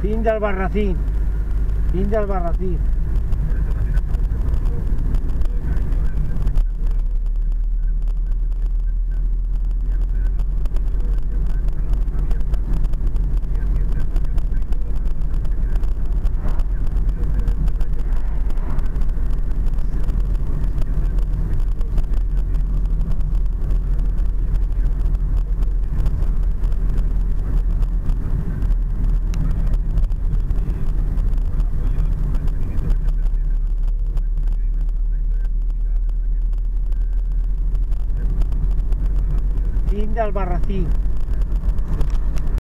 Fin de Albarracín. Fin de Albarracín. Fin de Albarracín.